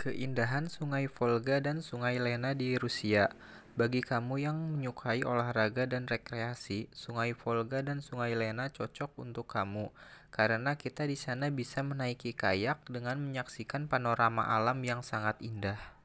Keindahan Sungai Volga dan Sungai Lena di Rusia. Bagi kamu yang menyukai olahraga dan rekreasi, Sungai Volga dan Sungai Lena cocok untuk kamu karena kita di sana bisa menaiki kayak dengan menyaksikan panorama alam yang sangat indah.